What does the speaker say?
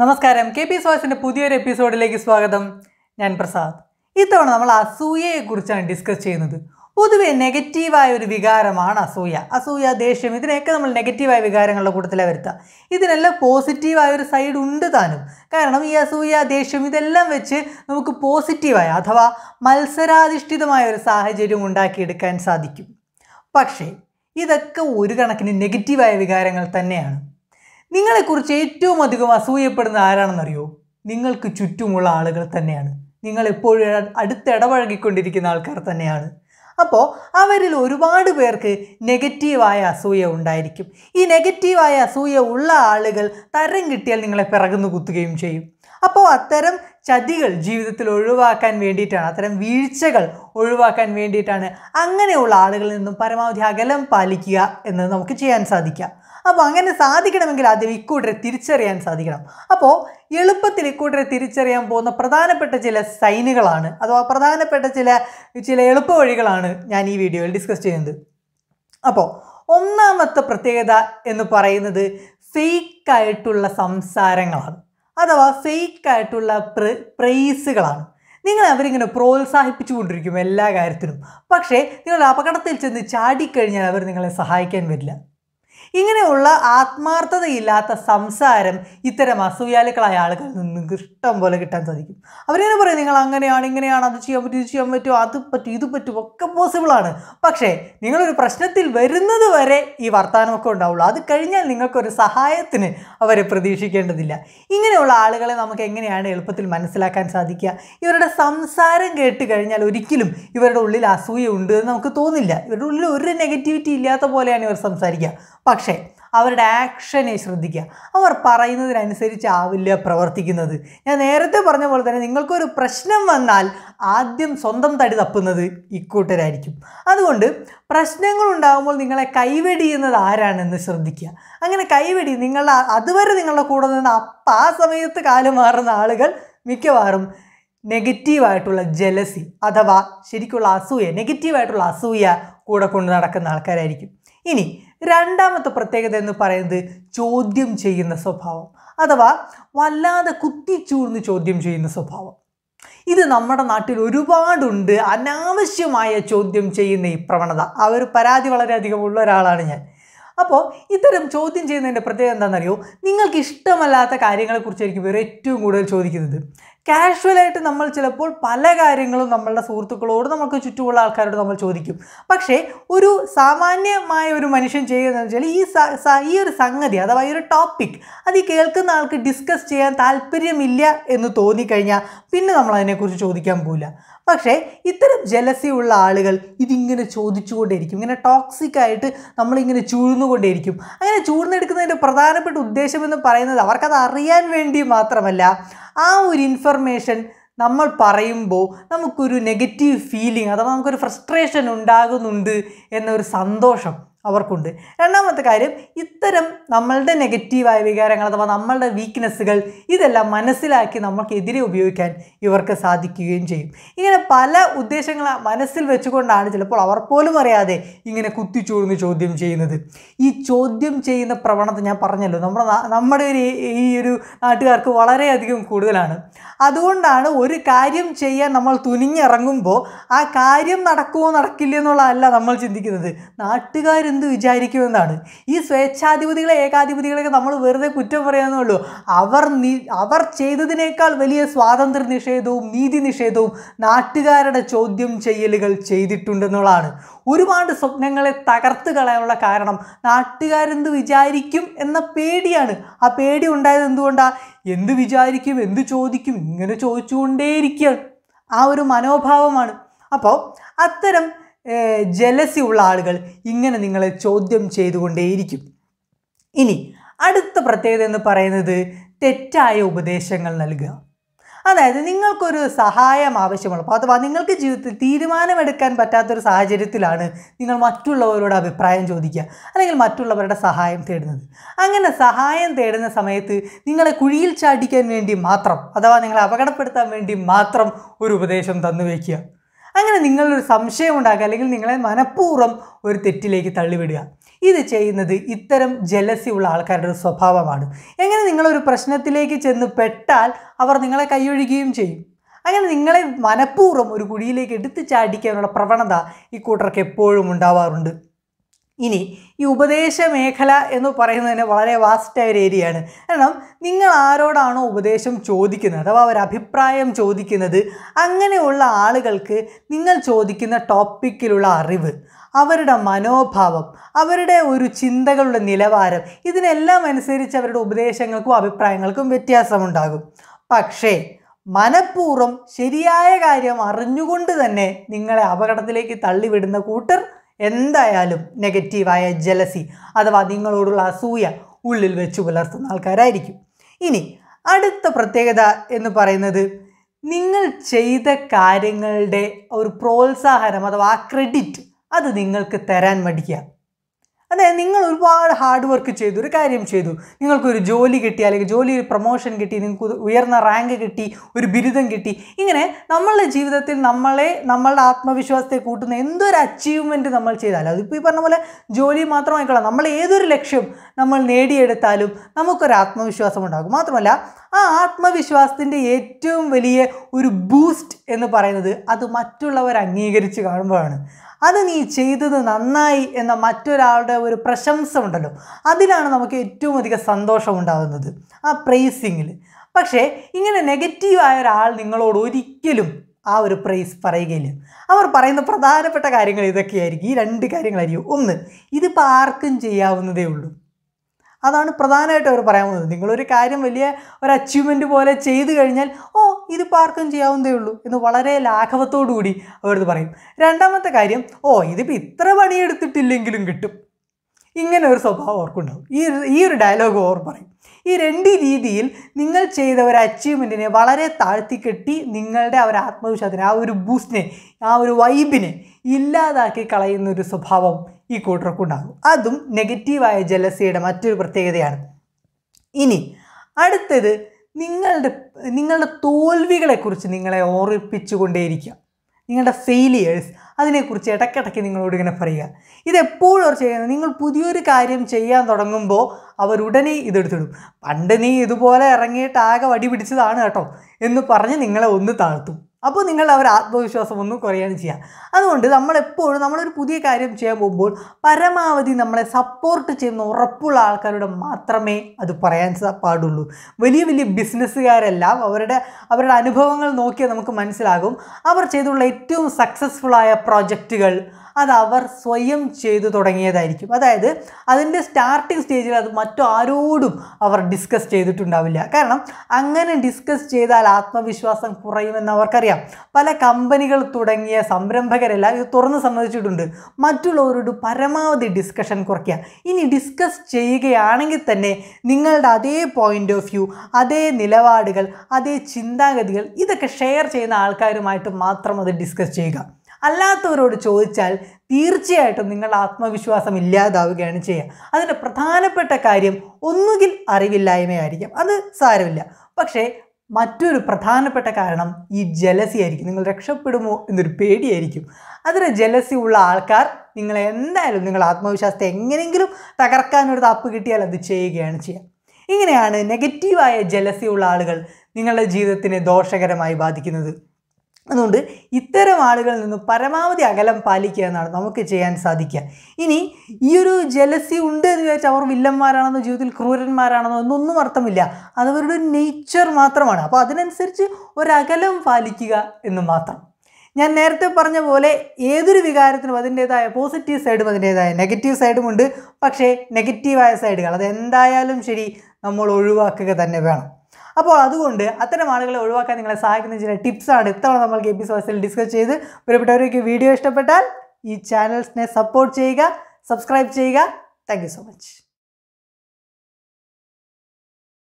നമസ്കാരം. K P സോസിന്റെ പുതിയൊരു എപ്പിസോഡിലേക്ക് സ്വാഗതം. ഞാൻ പ്രസാദ്. ഇത്തവണ നമ്മൾ അസൂയയെക്കുറിച്ചാണ് ഡിസ്കസ് ചെയ്യുന്നത്. പൊതുവെ നെഗറ്റീവായ ഒരു വികാരമാണ് അസൂയ. അസൂയ ദേഷ്യം ഇതിനെയൊക്കെ നമ്മൾ നെഗറ്റീവായ വികാരങ്ങളുടെ കൂട്ടത്തിലാണ് വരുത്തുക ഇതിനെല്ലാം പോസിറ്റീവായ ഒരു സൈഡ് ഉണ്ട് താനും. കാരണം ഈ അസൂയ ദേഷ്യം ഇതെല്ലാം വെച്ച് നമുക്ക് പോസിറ്റീവായ അഥവാ മത്സരാധിഷ്ഠിതമായ ഒരു സാഹചര്യം ഉണ്ടാക്കിയെടുക്കാൻ സാധിക്കും. പക്ഷേ ഇതൊക്കെ ഒരു കണക്കിന് നെഗറ്റീവായ വികാരങ്ങൾ തന്നെയാണ്. നിങ്ങളെക്കുറിച്ച് ഏറ്റവും അധികം അസൂയപ്പെടുന്ന ആരാണെന്നറിയോ? നിങ്ങൾക്ക് ചുറ്റുമുള്ള ആളുകൾ തന്നെയാണ്. നിങ്ങൾ എപ്പോഴും അടുത്ത് ഇടപഴകിക്കൊണ്ടിരിക്കുന്ന ആൾക്കാർ തന്നെയാണ്. അപ്പോൾ അവരിൽ ഒരുപാട് പേർക്ക് നെഗറ്റീവായ അസൂയ ഉണ്ടായിരിക്കും. ഈ നെഗറ്റീവായ അസൂയ ഉള്ള ആളുകൾ തരം കിട്ടിയാൽ നിങ്ങളെ പിറകുന്നു കുത്തുകയും ചെയ്യും. അപ്പോൾ അത്തരം ചതികൾ ജീവിതത്തിൽ ഒഴിവാക്കാൻ വേണ്ടിയിട്ടാണ് അത്തരം വീഴ്ചകൾ ഒഴിവാക്കാൻ വേണ്ടിയിട്ടാണ് അങ്ങനെയുള്ള ആളുകളിൽ നിന്നും പരമാവധി അകലം പാലിക്കുക എന്ന് നമുക്ക് ചെയ്യാൻ സാധിക്കുക. അപ്പോൾ അങ്ങനെ സാധിക്കണമെങ്കിൽ ആദ്യം ഇക്കൂട്ടരെ തിരിച്ചറിയാൻ സാധിക്കണം. അപ്പോൾ എളുപ്പത്തിൽ ഇക്കൂട്ടരെ തിരിച്ചറിയാൻ പോകുന്ന പ്രധാനപ്പെട്ട ചില സൈനുകളാണ്. അഥവാ പ്രധാനപ്പെട്ട ചില ചില എളുപ്പ വഴികളാണ് ഞാൻ ഈ വീഡിയോയിൽ ഡിസ്കസ് ചെയ്യുന്നത്. അപ്പോൾ ഒന്നാമത്തെ പ്രത്യേകത എന്ന് പറയുന്നത് ഫേക്കായിട്ടുള്ള സംസാരങ്ങളാണ്. അഥവാ ഫേക്കായിട്ടുള്ള പ്ര പ്രൈസുകളാണ് നിങ്ങൾ അവരിങ്ങനെ പ്രോത്സാഹിപ്പിച്ചു കൊണ്ടിരിക്കും എല്ലാ കാര്യത്തിനും. പക്ഷേ നിങ്ങൾ അപകടത്തിൽ ചെന്ന് ചാടിക്കഴിഞ്ഞാൽ അവർ നിങ്ങളെ സഹായിക്കാൻ വരില്ല. ഇങ്ങനെയുള്ള ആത്മാർത്ഥതയില്ലാത്ത സംസാരം ഇത്തരം അസൂയാലുക്കളായ ആളുകളിൽ നിന്ന് ഇഷ്ടം പോലെ കിട്ടാൻ സാധിക്കും. അവരിങ്ങനെ പറയും നിങ്ങൾ അങ്ങനെയാണ് ഇങ്ങനെയാണ് അത് ചെയ്യാൻ പറ്റും ഇത് ചെയ്യാൻ പറ്റും അത് പറ്റും ഇത് പറ്റും ഒക്കെ പോസിബിളാണ് പക്ഷേ നിങ്ങളൊരു പ്രശ്നത്തിൽ വരുന്നത് വരെ ഈ വർത്തമാനമൊക്കെ ഉണ്ടാവുള്ളൂ. അത് കഴിഞ്ഞാൽ നിങ്ങൾക്കൊരു സഹായത്തിന് അവരെ പ്രതീക്ഷിക്കേണ്ടതില്ല. ഇങ്ങനെയുള്ള ആളുകളെ നമുക്ക് എങ്ങനെയാണ് എളുപ്പത്തിൽ മനസ്സിലാക്കാൻ സാധിക്കുക? ഇവരുടെ സംസാരം കേട്ട് കഴിഞ്ഞാൽ ഒരിക്കലും ഇവരുടെ ഉള്ളിൽ അസൂയ ഉണ്ട് എന്ന് നമുക്ക് തോന്നില്ല. ഇവരുടെ ഉള്ളിൽ ഒരു നെഗറ്റിവിറ്റി ഇല്ലാത്ത പോലെയാണ് ഇവർ സംസാരിക്കുക. പക്ഷേ അവരുടെ ആക്ഷനെ ശ്രദ്ധിക്കുക. അവർ പറയുന്നതിനനുസരിച്ചാവില്ല പ്രവർത്തിക്കുന്നത്. ഞാൻ നേരത്തെ പറഞ്ഞ പോലെ തന്നെ നിങ്ങൾക്കൊരു പ്രശ്നം വന്നാൽ ആദ്യം സ്വന്തം തടി തപ്പുന്നത് ഇക്കൂട്ടരായിരിക്കും. അതുകൊണ്ട് പ്രശ്നങ്ങൾ ഉണ്ടാകുമ്പോൾ നിങ്ങളെ കൈവെടിയുന്നത് ആരാണെന്ന് ശ്രദ്ധിക്കുക. അങ്ങനെ കൈവെടി നിങ്ങളുടെ അതുവരെ നിങ്ങളുടെ കൂടെ നിന്ന് അപ്പം ആ സമയത്ത് കാലം മാറുന്ന ആളുകൾ മിക്കവാറും നെഗറ്റീവായിട്ടുള്ള ജലസി അഥവാ ശരിക്കുള്ള അസൂയ നെഗറ്റീവായിട്ടുള്ള അസൂയ കൂടെ കൊണ്ട് നടക്കുന്ന ആൾക്കാരായിരിക്കും. ഇനി രണ്ടാമത്തെ പ്രത്യേകത എന്ന് പറയുന്നത് ചോദ്യം ചെയ്യുന്ന സ്വഭാവം. അഥവാ വല്ലാതെ കുത്തിച്ചൂർന്ന് ചോദ്യം ചെയ്യുന്ന സ്വഭാവം. ഇത് നമ്മുടെ നാട്ടിൽ ഒരുപാടുണ്ട്. അനാവശ്യമായ ചോദ്യം ചെയ്യുന്ന ഈ പ്രവണത. ആ ഒരു പരാതി വളരെയധികം ഉള്ള ഒരാളാണ് ഞാൻ. അപ്പോൾ ഇത്തരം ചോദ്യം ചെയ്യുന്നതിന്റെ പ്രത്യേകത എന്താണെന്നറിയോ? നിങ്ങൾക്ക് ഇഷ്ടമല്ലാത്ത കാര്യങ്ങളെക്കുറിച്ചായിരിക്കും ഇവർ ഏറ്റവും കൂടുതൽ ചോദിക്കുന്നത്. കാഷ്വലായിട്ട് നമ്മൾ ചിലപ്പോൾ പല കാര്യങ്ങളും നമ്മളുടെ സുഹൃത്തുക്കളോട് നമുക്ക് ചുറ്റുമുള്ള ആൾക്കാരോട് നമ്മൾ ചോദിക്കും. പക്ഷേ ഒരു സാമാന്യമായ ഒരു മനുഷ്യൻ ചെയ്യുന്നതെന്ന് വെച്ചാൽ ഈ ഈ ഒരു സംഗതി അഥവാ ഈ ഒരു ടോപ്പിക് അത് ഈ കേൾക്കുന്ന ആൾക്ക് ഡിസ്കസ് ചെയ്യാൻ താല്പര്യമില്ല എന്ന് തോന്നിക്കഴിഞ്ഞാൽ പിന്നെ നമ്മൾ അതിനെക്കുറിച്ച് ചോദിക്കാൻ പോകില്ല പക്ഷേ ഇത്തരം ജലസിയുള്ള ആളുകൾ ഇതിങ്ങനെ ചോദിച്ചുകൊണ്ടേയിരിക്കും. ഇങ്ങനെ ടോക്സിക് ആയിട്ട് നമ്മളിങ്ങനെ ചൂഴ്ന്നുകൊണ്ടേയിരിക്കും. അങ്ങനെ ചൂഴ്ന്നെടുക്കുന്നതിന്റെ പ്രധാനപ്പെട്ട ഉദ്ദേശം എന്ന് പറയുന്നത് അവർക്കത് അറിയാൻ വേണ്ടി മാത്രമല്ല ആ ഒരു ഇൻഫർമേഷൻ നമ്മൾ പറയുമ്പോൾ നമുക്കൊരു നെഗറ്റീവ് ഫീലിംഗ് അഥവാ നമുക്കൊരു ഫ്രസ്ട്രേഷൻ ഉണ്ടാകുന്നുണ്ട് എന്നൊരു സന്തോഷം. അവർക്കുണ്ട്. രണ്ടാമത്തെ കാര്യം ഇത്തരം നമ്മളുടെ നെഗറ്റീവായ വികാരങ്ങൾ അഥവാ നമ്മളുടെ വീക്ക്നെസ്സുകൾ ഇതെല്ലാം മനസ്സിലാക്കി നമുക്കെതിരെ ഉപയോഗിക്കാൻ ഇവർക്ക് സാധിക്കുകയും ചെയ്യും. ഇങ്ങനെ പല ഉദ്ദേശങ്ങൾ മനസ്സിൽ വെച്ചുകൊണ്ടാണ് ചിലപ്പോൾ അവർ പോലും അറിയാതെ ഇങ്ങനെ കുത്തിച്ചൂഴ്ന്ന് ചോദ്യം ചെയ്യുന്നത്. ഈ ചോദ്യം ചെയ്യുന്ന പ്രവണത ഞാൻ പറഞ്ഞല്ലോ നമ്മുടെ നമ്മുടെ ഒരു ഈ- ഒരു നാട്ടുകാർക്ക് വളരെയധികം കൂടുതലാണ്. അതുകൊണ്ടാണ് ഒരു കാര്യം ചെയ്യാൻ നമ്മൾ തുനിഞ്ഞിറങ്ങുമ്പോൾ ആ കാര്യം നടക്കുമോ നടക്കില്ല എന്നുള്ളതല്ല നമ്മൾ ചിന്തിക്കുന്നത്. നാട്ടുകാരെന്ത് വിചാരിക്കുമെന്നാണ്? ഈ സ്വേച്ഛാധിപതികളെ ഏകാധിപതികളെയൊക്കെ നമ്മൾ വെറുതെ കുറ്റം പറയാമെന്നുള്ളൂ അവർ നി അവർ ചെയ്തതിനേക്കാൾ വലിയ സ്വാതന്ത്ര്യ നിഷേധവും നീതി നിഷേധവും നാട്ടുകാരുടെ ചോദ്യം ചെയ്യലുകൾ ചെയ്തിട്ടുണ്ടെന്നുള്ളതാണ്. ഒരുപാട് സ്വപ്നങ്ങളെ തകർത്ത് കളയാനുള്ള കാരണം നാട്ടുകാരെന്ത് വിചാരിക്കും എന്ന പേടിയാണ്. ആ പേടി ഉണ്ടായത് എന്തുകൊണ്ടാണ് എന്ത് വിചാരിക്കും എന്ത് ചോദിക്കും ഇങ്ങനെ ചോദിച്ചുകൊണ്ടേയിരിക്കുകയാണ്. ആ ഒരു മനോഭാവമാണ്. അപ്പോൾ അത്തരം ജലസി ഉള്ള ആളുകൾ ഇങ്ങനെ നിങ്ങളെ ചോദ്യം ചെയ്തുകൊണ്ടേയിരിക്കും. ഇനി അടുത്ത പ്രത്യേകത എന്ന് പറയുന്നത് തെറ്റായ ഉപദേശങ്ങൾ നൽകുക. അതായത് നിങ്ങൾക്കൊരു സഹായം ആവശ്യമുള്ളപ്പോൾ അഥവാ നിങ്ങൾക്ക് ജീവിതത്തിൽ തീരുമാനമെടുക്കാൻ പറ്റാത്തൊരു സാഹചര്യത്തിലാണ് നിങ്ങൾ മറ്റുള്ളവരോട് അഭിപ്രായം ചോദിക്കുക അല്ലെങ്കിൽ മറ്റുള്ളവരുടെ സഹായം തേടുന്നത്. അങ്ങനെ സഹായം തേടുന്ന സമയത്ത് നിങ്ങളെ കുഴിയിൽ ചാടിക്കാൻ വേണ്ടി മാത്രം അഥവാ നിങ്ങളെ അപകടപ്പെടുത്താൻ വേണ്ടി മാത്രം ഒരു ഉപദേശം തന്നു വയ്ക്കുക. അങ്ങനെ നിങ്ങളൊരു സംശയം ഉണ്ടാക്കുക അല്ലെങ്കിൽ നിങ്ങളെ മനഃപൂർവം ഒരു തെറ്റിലേക്ക് തള്ളിവിടുക. ഇത് ചെയ്യുന്നത് ഇത്തരം ജലസി ഉള്ള ആൾക്കാരുടെ ഒരു സ്വഭാവമാണ്. എങ്ങനെ നിങ്ങളൊരു പ്രശ്നത്തിലേക്ക് ചെന്ന് പെട്ടാൽ അവർ നിങ്ങളെ കൈയൊഴുകുകയും ചെയ്യും? അങ്ങനെ നിങ്ങളെ മനഃപൂർവം ഒരു കുഴിയിലേക്ക് എടുത്തു ചാടിക്കാനുള്ള പ്രവണത ഈ കൂട്ടർക്ക് എപ്പോഴും ഉണ്ടാവാറുണ്ട്. ഇനി ഈ ഉപദേശ മേഖല എന്ന് പറയുന്നതിന് വളരെ വാസ്റ്റായ ഒരു ഏരിയയാണ് കാരണം നിങ്ങൾ ആരോടാണോ ഉപദേശം ചോദിക്കുന്നത് അഥവാ ഒരു അഭിപ്രായം ചോദിക്കുന്നത് അങ്ങനെയുള്ള ആളുകൾക്ക് നിങ്ങൾ ചോദിക്കുന്ന ടോപ്പിക്കിലുള്ള അറിവ് അവരുടെ മനോഭാവം അവരുടെ ഒരു ചിന്തകളുടെ നിലവാരം ഇതിനെല്ലാം അനുസരിച്ച് അവരുടെ ഉപദേശങ്ങൾക്കും അഭിപ്രായങ്ങൾക്കും വ്യത്യാസമുണ്ടാകും. പക്ഷേ മനഃപൂർവം ശരിയായ കാര്യം അറിഞ്ഞുകൊണ്ട് തന്നെ നിങ്ങളെ അപകടത്തിലേക്ക് തള്ളിവിടുന്ന കൂട്ടർ എന്തായാലും നെഗറ്റീവായ ജലസി അഥവാ നിങ്ങളോടുള്ള അസൂയ ഉള്ളിൽ വെച്ച് പുലർത്തുന്ന ആൾക്കാരായിരിക്കും. ഇനി അടുത്ത പ്രത്യേകത എന്ന് പറയുന്നത് നിങ്ങൾ ചെയ്ത കാര്യങ്ങളുടെ ഒരു പ്രോത്സാഹനം അഥവാ ക്രെഡിറ്റ് അത് നിങ്ങൾക്ക് തരാൻ മടിക്കുക. അതായത് നിങ്ങൾ ഒരുപാട് ഹാർഡ് വർക്ക് ചെയ്തു ഒരു കാര്യം ചെയ്തു. നിങ്ങൾക്കൊരു ജോലി കിട്ടി അല്ലെങ്കിൽ ജോലിയിൽ പ്രൊമോഷൻ കിട്ടി നിങ്ങൾക്ക് ഉയർന്ന റാങ്ക് കിട്ടി ഒരു ബിരുദം കിട്ടി. ഇങ്ങനെ നമ്മളുടെ ജീവിതത്തിൽ നമ്മളെ നമ്മളുടെ ആത്മവിശ്വാസത്തെ കൂട്ടുന്ന എന്തൊരു അച്ചീവ്മെന്റ് നമ്മൾ ചെയ്താലും അതിപ്പോൾ ഈ പറഞ്ഞ പോലെ ജോലി മാത്രമായിക്കോളാം. നമ്മൾ ഏതൊരു ലക്ഷ്യം നമ്മൾ നേടിയെടുത്താലും നമുക്കൊരു ആത്മവിശ്വാസം ഉണ്ടാകും. മാത്രമല്ല ആ ആത്മവിശ്വാസത്തിന്റെ ഏറ്റവും വലിയ ഒരു ബൂസ്റ്റ് എന്ന് പറയുന്നത് അത് മറ്റുള്ളവർ അംഗീകരിച്ച് കാണുമ്പോഴാണ്. അത് നീ ചെയ്തത് നന്നായി എന്ന മറ്റൊരാളുടെ ഒരു പ്രശംസ ഉണ്ടല്ലോ. അതിലാണ് നമുക്ക് ഏറ്റവും അധികം സന്തോഷം ഉണ്ടാകുന്നത്. ആ പ്രൈസിങ്ങിൽ പക്ഷേ ഇങ്ങനെ നെഗറ്റീവായ ഒരാൾ നിങ്ങളോട് ഒരിക്കലും ആ ഒരു പ്രൈസ് പറയുകയില്ല. അവർ പറയുന്ന പ്രധാനപ്പെട്ട കാര്യങ്ങൾ ഇതൊക്കെയായിരിക്കും. ഈ രണ്ട് കാര്യങ്ങളായിരിക്കും. ഒന്ന് ഇതിപ്പോൾ ആർക്കും ചെയ്യാവുന്നതേ ഉള്ളൂ. അതാണ് പ്രധാനമായിട്ട് അവർ പറയാൻ പോകുന്നത്. നിങ്ങളൊരു കാര്യം വലിയ ഒരു അച്ചീവ്മെന്റ് പോലെ ചെയ്തു കഴിഞ്ഞാൽ ഓ ഇതിപ്പോൾ ആർക്കും ചെയ്യാവുന്നതേ ഉള്ളൂ എന്ന് വളരെ ലാഘവത്തോടു കൂടി അവരത് പറയും. രണ്ടാമത്തെ കാര്യം ഓ ഇതിപ്പോൾ ഇത്ര പണിയെടുത്തിട്ടില്ലെങ്കിലും കിട്ടും. ഇങ്ങനെ ഒരു സ്വഭാവം അവർക്കുണ്ടാവും. ഈ ഈ ഒരു ഡയലോഗ് ഓർ പറയും. ഈ രണ്ട് രീതിയിൽ നിങ്ങൾ ചെയ്ത ഒരു അച്ചീവ്മെന്റിനെ വളരെ താഴ്ത്തിക്കെട്ടി നിങ്ങളുടെ ആ ഒരു ആത്മവിശ്വാസത്തിനെ ആ ഒരു ബൂസ്റ്റിനെ ആ ഒരു വൈബിനെ ഇല്ലാതാക്കി കളയുന്ന ഒരു സ്വഭാവം ഈ കൂട്ടർക്കുണ്ടാകും അതും നെഗറ്റീവായ ജലസിയുടെ മറ്റൊരു പ്രത്യേകതയാണ്. ഇനി അടുത്തത് നിങ്ങളുടെ നിങ്ങളുടെ തോൽവികളെക്കുറിച്ച് നിങ്ങളെ ഓർപ്പിച്ചുകൊണ്ടേയിരിക്കുക നിങ്ങളുടെ ഫെയിലിയേഴ്സ് അതിനെക്കുറിച്ച് ഇടയ്ക്കിടയ്ക്ക് നിങ്ങളോട് ഇങ്ങനെ പറയുക. ഇതെപ്പോഴും അവർ ചെയ്യുന്നത് നിങ്ങൾ പുതിയൊരു കാര്യം ചെയ്യാൻ തുടങ്ങുമ്പോൾ അവരുടനെ ഇതെടുത്തിടും. പണ്ട് നീ ഇതുപോലെ ഇറങ്ങിയിട്ട് ആകെ വടി പിടിച്ചതാണ് കേട്ടോ എന്ന് പറഞ്ഞ് നിങ്ങളെ ഒന്ന് താഴ്ത്തും. അപ്പോൾ നിങ്ങൾ അവർ ആത്മവിശ്വാസം ഒന്നും കുറയാണ് ചെയ്യുക. അതുകൊണ്ട് നമ്മളെപ്പോഴും നമ്മളൊരു പുതിയ കാര്യം ചെയ്യാൻ പോകുമ്പോൾ പരമാവധി നമ്മളെ സപ്പോർട്ട് ചെയ്യുന്ന ഉറപ്പുള്ള ആൾക്കാരോട് മാത്രമേ അത് പറയാൻ പാടുള്ളൂ. വലിയ വലിയ ബിസിനസ്സുകാരെല്ലാം അവരുടെ അവരുടെ അനുഭവങ്ങൾ നോക്കിയാൽ നമുക്ക് മനസ്സിലാകും. അവർ ചെയ്തുള്ള ഏറ്റവും സക്സസ്ഫുള്ളായ പ്രോജക്റ്റുകൾ അത് അവർ സ്വയം ചെയ്തു തുടങ്ങിയതായിരിക്കും. അതായത് അതിന്റെ സ്റ്റാർട്ടിങ് സ്റ്റേജിൽ അത് മറ്റു ആരോടും അവർ ഡിസ്കസ് ചെയ്തിട്ടുണ്ടാവില്ല. കാരണം അങ്ങനെ ഡിസ്കസ് ചെയ്താൽ ആത്മവിശ്വാസം കുറയുമെന്ന് അവർക്കറിയാം. പല കമ്പനികൾ തുടങ്ങിയ സംരംഭകരെല്ലാം ഇത് തുറന്ന് സമ്മതിച്ചിട്ടുണ്ട്. മറ്റുള്ളവരോട് പരമാവധി ഡിസ്കഷൻ കുറയ്ക്കുക. ഇനി ഡിസ്കസ് ചെയ്യുകയാണെങ്കിൽ തന്നെ നിങ്ങളുടെ അതേ പോയിന്റ് ഓഫ് വ്യൂ അതേ നിലപാടുകൾ അതേ ചിന്താഗതികൾ ഇതൊക്കെ ഷെയർ ചെയ്യുന്ന ആൾക്കാരുമായിട്ട് മാത്രം അത് ഡിസ്കസ് ചെയ്യുക. അല്ലാത്തവരോട് ചോദിച്ചാൽ തീർച്ചയായിട്ടും നിങ്ങളുടെ ആത്മവിശ്വാസം ഇല്ലാതാവുകയാണ് ചെയ്യുക. അതിന്റെ പ്രധാനപ്പെട്ട കാര്യം ഒന്നുകിൽ അറിവില്ലായ്മയായിരിക്കാം. അത് സാരമില്ല. പക്ഷേ മറ്റൊരു പ്രധാനപ്പെട്ട കാരണം ഈ ജലസി ആയിരിക്കും. നിങ്ങൾ രക്ഷപ്പെടുമോ എന്നൊരു പേടിയായിരിക്കും. അതിന് ജലസി ഉള്ള ആൾക്കാർ നിങ്ങളെ എന്തായാലും നിങ്ങളുടെ ആത്മവിശ്വാസത്തെ എങ്ങനെയെങ്കിലും തകർക്കാനൊരു താപ്പ് കിട്ടിയാൽ അത് ചെയ്യുകയാണ് ചെയ്യുക. ഇങ്ങനെയാണ് നെഗറ്റീവായ ജലസി ഉള്ള ആളുകൾ നിങ്ങളുടെ ജീവിതത്തിനെ ദോഷകരമായി ബാധിക്കുന്നത്. അതുകൊണ്ട് ഇത്തരം ആളുകളിൽ നിന്ന് പരമാവധി അകലം പാലിക്കുക എന്നാണ് നമുക്ക് ചെയ്യാൻ സാധിക്കുക. ഇനി ഈ ഒരു ജലസി ഉണ്ട് എന്ന് ചോദിച്ചാൽ അവർ വില്ലന്മാരാണെന്നോ ജീവിതത്തിൽ ക്രൂരന്മാരാണെന്നോ എന്നൊന്നും അർത്ഥമില്ല. അതവരുടെ നേച്ചർ മാത്രമാണ്. അപ്പോൾ അതിനനുസരിച്ച് ഒരകലം പാലിക്കുക എന്ന് മാത്രം. ഞാൻ നേരത്തെ പറഞ്ഞ പോലെ ഏതൊരു വികാരത്തിനും അതിന്റേതായ പോസിറ്റീവ് സൈഡും അതിന്റേതായ നെഗറ്റീവ് സൈഡും ഉണ്ട്. പക്ഷേ നെഗറ്റീവായ സൈഡുകൾ അത് എന്തായാലും ശരി നമ്മൾ ഒഴിവാക്കുക തന്നെ വേണം. അപ്പോൾ അതുകൊണ്ട് അത്തരം ആളുകളെ ഒഴിവാക്കാൻ നിങ്ങളെ സഹായിക്കുന്ന ചില ടിപ്സാണ് ഇത്തവണ നമ്മൾക്ക് എപ്പിസോഡ്സിൽ ഡിസ്കസ് ചെയ്ത്. പ്രിയപ്പെട്ടവർക്ക് വീഡിയോ ഇഷ്ടപ്പെട്ടാൽ ഈ ചാനൽസിനെ സപ്പോർട്ട് ചെയ്യുക സബ്സ്ക്രൈബ് ചെയ്യുക. Thank so much.